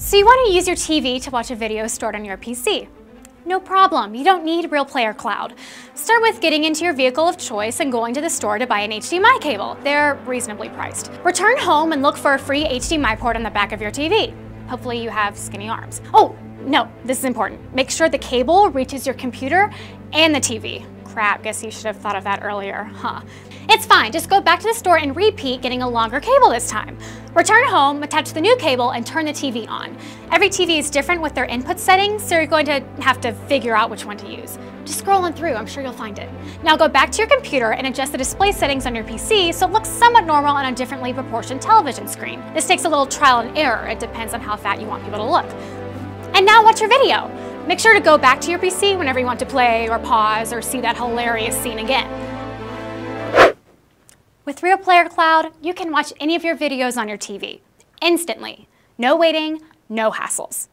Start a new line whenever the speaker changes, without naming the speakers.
So you want to use your TV to watch a video stored on your PC. No problem, you don't need Real Player Cloud. Start with getting into your vehicle of choice and going to the store to buy an HDMI cable. They're reasonably priced. Return home and look for a free HDMI port on the back of your TV. Hopefully you have skinny arms. Oh, no, this is important. Make sure the cable reaches your computer and the TV. Crap, guess you should have thought of that earlier, huh? It's fine, just go back to the store and repeat getting a longer cable this time. Return home, attach the new cable, and turn the TV on. Every TV is different with their input settings, so you're going to have to figure out which one to use. Just scroll on through, I'm sure you'll find it. Now go back to your computer and adjust the display settings on your PC so it looks somewhat normal on a differently proportioned television screen. This takes a little trial and error, it depends on how fat you want people to look. And now watch your video. Make sure to go back to your PC whenever you want to play or pause or see that hilarious scene again. With Real Player Cloud, you can watch any of your videos on your TV instantly. No waiting, no hassles.